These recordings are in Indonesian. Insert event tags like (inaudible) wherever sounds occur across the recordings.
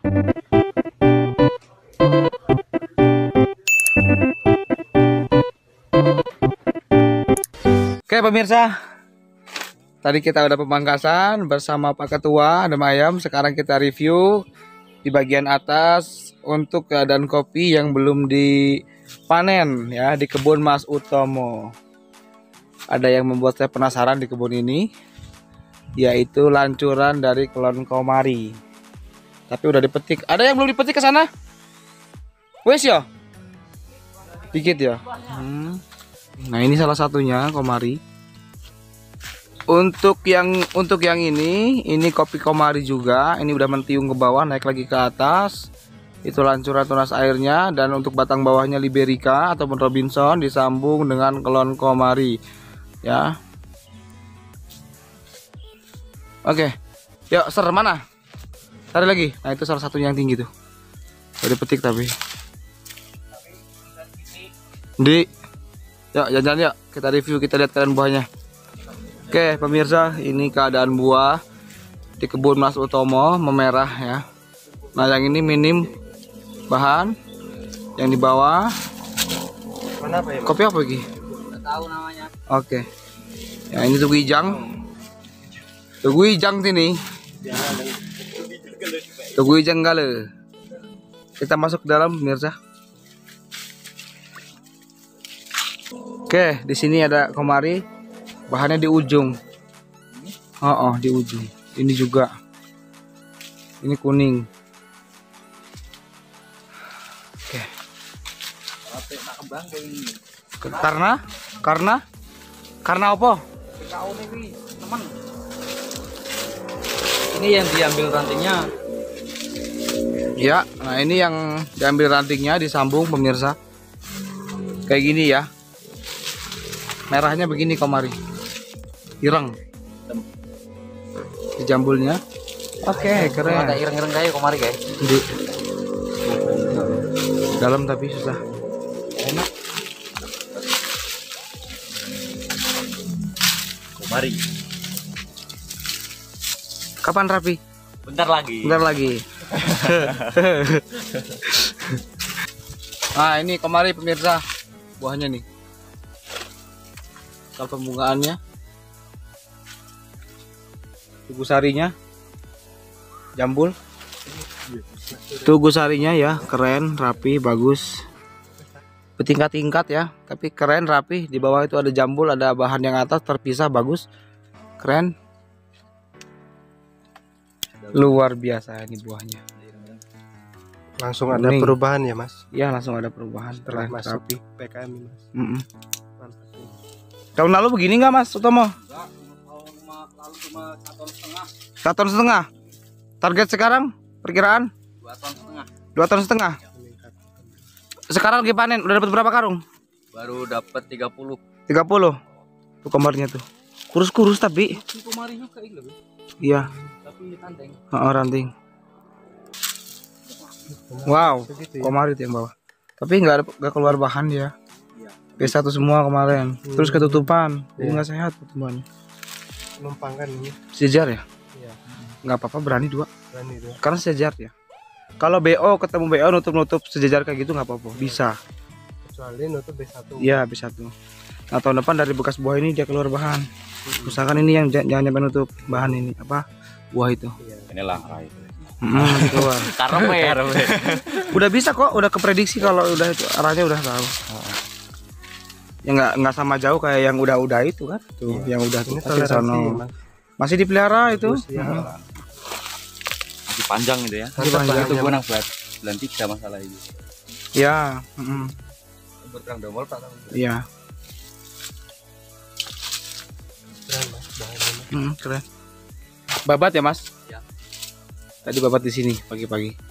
Oke pemirsa, tadi kita udah pemangkasan bersama Pak Ketua Adem Ayam. Sekarang kita review di bagian atas untuk keadaan kopi yang belum dipanen ya di kebun Mas Utomo. Ada yang membuat saya penasaran di kebun ini, yaitu lancuran dari kelon komari. Tapi udah dipetik. Ada yang belum dipetik ke sana? Wes ya? Dikit ya. Hmm. Nah ini salah satunya komari. Untuk yang untuk yang ini, ini kopi komari juga. Ini udah mentiung ke bawah, naik lagi ke atas. Itu lancuran tunas airnya dan untuk batang bawahnya Liberica ataupun Robinson disambung dengan kelon komari. Ya. Oke. Yuk, ser mana? Cari lagi. Nah, itu salah satunya yang tinggi tuh. Udah petik tapi. Di Yuk jalan-jalan yuk kita review kita lihat keadaan buahnya Oke pemirsa ini keadaan buah di kebun Mas Utomo memerah ya Nah yang ini minim bahan yang di bawah Mana apa ya? kopi apa lagi? tahu namanya. Oke ya ini tugu ijang tugu ijang sini ijang gale kita masuk dalam pemirsa Oke, di sini ada komari. Bahannya di ujung. Oh, oh, di ujung. Ini juga. Ini kuning. Oke. Ke- Karena karena karena apa? Ini yang diambil rantingnya. Ya, nah ini yang diambil rantingnya disambung pemirsa. Kayak gini ya. Merahnya begini komari. Ireng. Di jambulnya. Oke, Ada keren. ireng-ireng kayak kemarin guys. Di dalam tapi susah. Enak. Kemari. Kapan rapi? Bentar lagi. Bentar lagi. nah, (laughs) ini kemari pemirsa buahnya nih. Kalau pembungaannya. Tugu sarinya. Jambul. Tugu sarinya ya, keren, rapi, bagus. Bertingkat-tingkat ya, tapi keren, rapi. Di bawah itu ada jambul, ada bahan yang atas terpisah, bagus. Keren. Luar biasa ini buahnya. langsung ada perubahan ya mas Ya langsung ada perubahan setelah masuk rapi. PKM ini, mas. Mantap ini. Tahun lalu begini nggak Mas Utomo? lalu cuma satu setengah, Satu ton setengah. Target sekarang perkiraan dua ton setengah. dua ton setengah. Meningkat. Sekarang lagi panen udah dapat berapa karung? Baru dapat 30. 30 Tuh kamarnya tuh. Kurus-kurus tapi ini iya, heeh, ranting. Wow, ya. komari yang bawah. Tapi nggak ada nggak keluar bahan dia. Iya. B1 semua kemarin. Terus ketutupan. Jadi Iya. nggak sehat pertumbuhannya. numpang kan ini Sejar ya? Iya. Nggak apa-apa berani dua. berani dia Karena sejajar ya. Kalau BO ketemu BO nutup-nutup sejajar kayak gitu nggak apa-apa. Bisa. Kecuali nutup B1 Iya bisa tuh. Nah tahun depan dari bekas buah ini dia keluar bahan. Usahakan ini yang jangan sampai nutup bahan ini apa buah itu. Iya. Inilah itu. Mm, nanti (laughs) keluar. Karpe. Karpe. (laughs) udah bisa kok, udah keprediksi kalau udah itu arahnya udah tahu. Ya nggak nggak sama jauh kayak yang udah-udah itu kan. Tuh yang udah tuh ini pasti toleransi sono. mas Masih dipelihara itu. Bagus, ya. Masih panjang gitu ya. Masih panjang. Itu gua nang buat bulan tiga masalah ini. Ya, mm, Berperang domol tahu. iya, keren mas bahannya mas. Mm, keren. Babat ya mas? Ya. Tadi babat di sini pagi-pagi.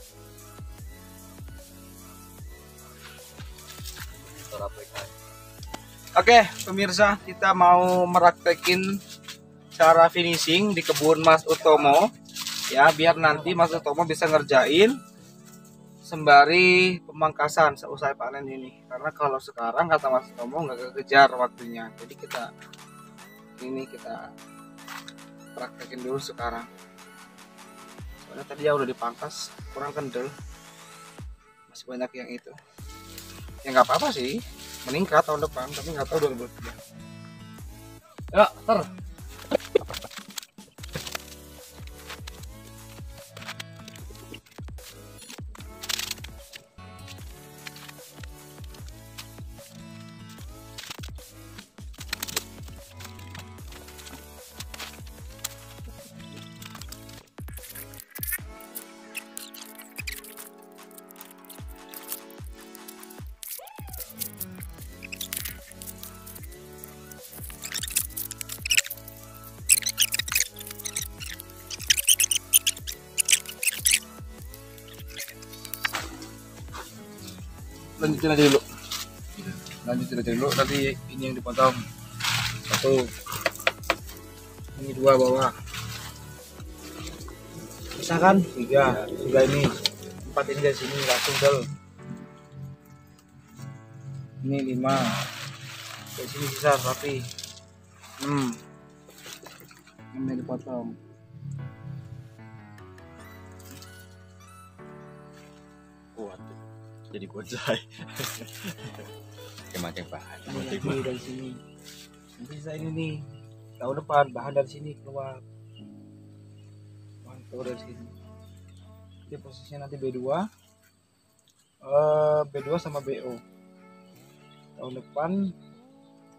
Oke, pemirsa, kita mau meraktekin cara finishing di kebun Mas Utomo. Ya, biar nanti Mas Utomo bisa ngerjain sembari pemangkasan seusai panen ini. Karena kalau sekarang kata Mas Utomo nggak kekejar waktunya. Jadi kita ini kita praktekin dulu sekarang. Soalnya tadi ya udah dipangkas kurang kendel. Masih banyak yang itu. Ya nggak apa-apa sih. Meningkat tahun depan, tapi nggak tahu 2023. Ya, ter. Lanjutin aja dulu. Lanjutin aja dulu. Nanti ini yang dipotong. Satu. Ini dua bawah. Bisa kan tiga. Tiga ini. Empat ini dari sini. Langsung del. Ini lima. Dari sini bisa rapi. Hmm. Ini dipotong Jadi bonsai. (laughs) Macam bahan. lagi dari sini. Nanti sisa ini nih tahun depan bahan dari sini keluar. Bahan keluar dari sini. Jadi posisinya nanti B2 eh B2 sama BO tahun depan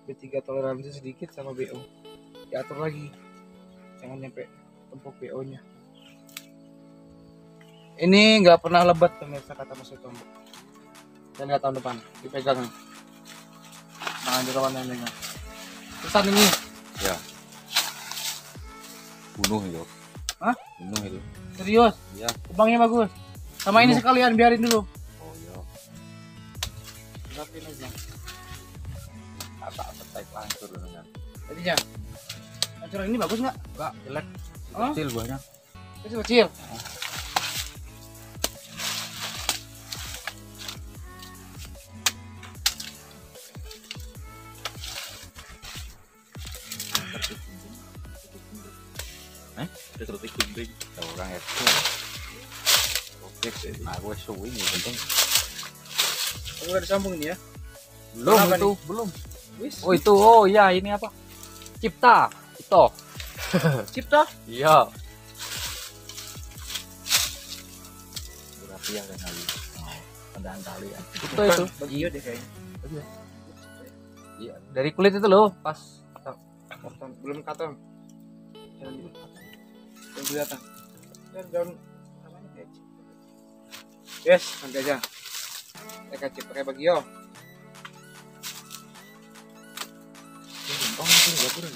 B3 toleransi sedikit sama BO diatur lagi. Jangan nyampe tempuk BO nya ini nggak pernah lebat pemirsa kata Mas Eko dan lihat tahun depan dipegang nih tangan jerawan yang pegang terusan ini Ya. Bunuh itu. Hah? Bunuh itu. serius Iya. lubangnya bagus sama ini Penuh. sekalian biarin dulu Oh iya. rapin aja Apa apa type langsung dengan. jadinya Lancuran ini bagus nggak? Enggak, jelek. Oh? Kecil buahnya. Kecil kecil. Eh, Oke, aku suwi ini penting. Oh, udah disambung ini ya? Belum itu, belum. Wis. Oh itu, oh iya ini apa? Cipta, itu. (laughs) Cipta. Iya. Berarti ya kan kali. Pendaan kali ya. Itu itu. Bagio deh kayaknya. Iya. Dari kulit itu loh, pas. Karton. Belum karton. Jangan dulu. Yang kelihatan. Dan daun. Yes, nanti aja. Pakai chip, pakai bagio. Ini gampang sih, nggak turun.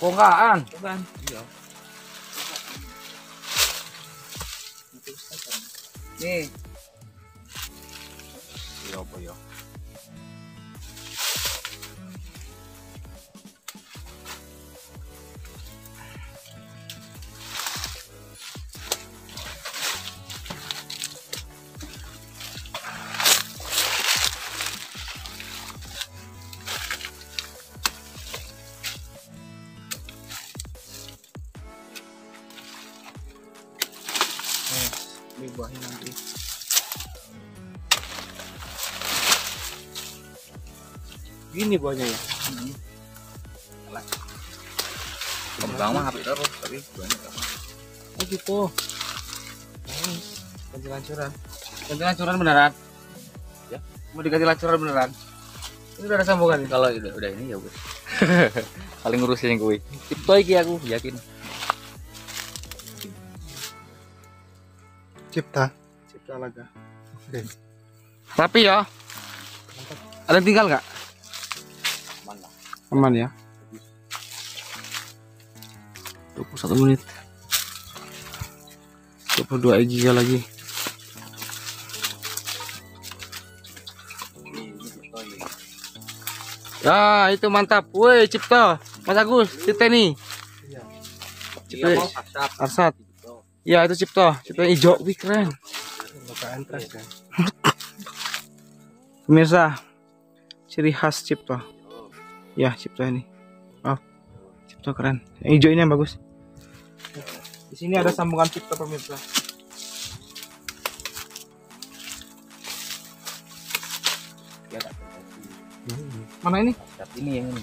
Bongkaan. Bukan. Iya. Kan. Nih, Iya apa ya? Ini buahnya nanti. Gini buahnya ya. Kembang mah habis terus, tapi banyak apa? Oh gitu. Nice. Ganti lancuran. Ganti lancuran beneran. Ya. Mau diganti lancuran beneran. Ini udah ada sambungan. Kalau udah, udah ini ya wes. (laughs) Paling ngurusin gue. Itu iki aku yakin. Cipta. Cipta laga. Oke. Tapi ya. Ada yang tinggal nggak? Mana? Aman ya. 21 menit. 22 giga lagi. Ya, itu mantap. Woi, Cipto. Mas Agus, Cipta nih. Iya. Cipta. Iya. Arsat. Ya, itu Cipto. Cipto yang hijau. Wih, keren. Bukaan terus kan. Pemirsa, ciri khas Cipto. Ya, Cipto ini. Oh, Cipto keren. Yang hijau ini yang bagus. sini ada sambungan cipta pemirsa. Mana ini? Ini yang ini.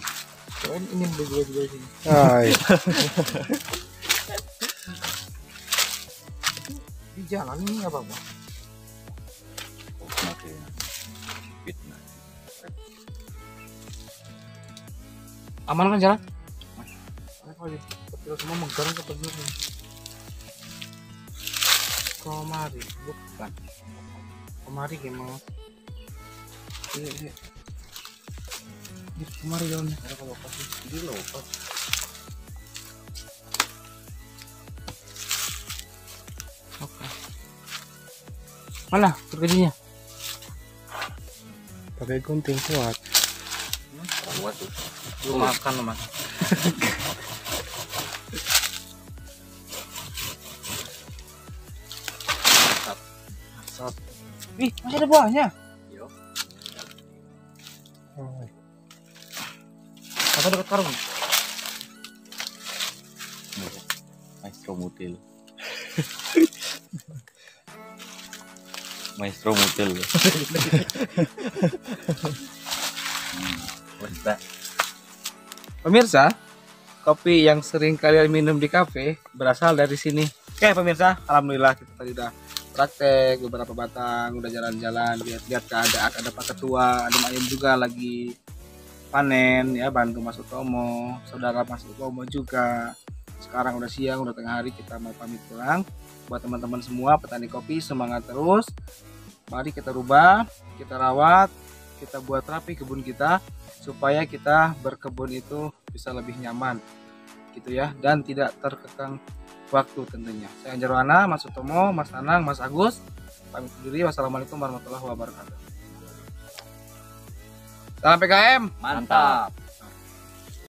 Oh, ini juga sini. Hai. (laughs) Di jalan ini apa? Oh, oke. Fitnah. Aman kan jalan? Aja? Kita semua megang ke begini. Kemari, bukan. Kemari gimana? Iya, iya. Ini kemari dong. Ada kalau pasti. Ini loh, Mana terkecinya? Pakai gunting kuat. Kuat tuh. Lu makan loh, Mas. Asap. Ih, masih ada buahnya. Yo. Hai. Atau dekat karung? Maestro mutil. (laughs) Maestro mutil. (laughs) Pemirsa, kopi yang sering kalian minum di kafe berasal dari sini. Oke pemirsa, alhamdulillah kita tadi udah praktek beberapa batang, udah jalan-jalan, lihat-lihat keadaan ada Pak Ketua, ada Mak Ayam juga lagi panen ya bantu Mas Utomo, saudara Mas Utomo juga. Sekarang udah siang, udah tengah hari kita mau pamit pulang. Buat teman-teman semua petani kopi semangat terus. Mari kita rubah, kita rawat, kita buat rapi kebun kita supaya kita berkebun itu bisa lebih nyaman gitu ya dan tidak terkekang waktu tentunya. Saya Anjar Wana, Mas Utomo, Mas Anang, Mas Agus. Pamit undur diri. Wassalamualaikum warahmatullahi wabarakatuh. Salam PKM. Mantap.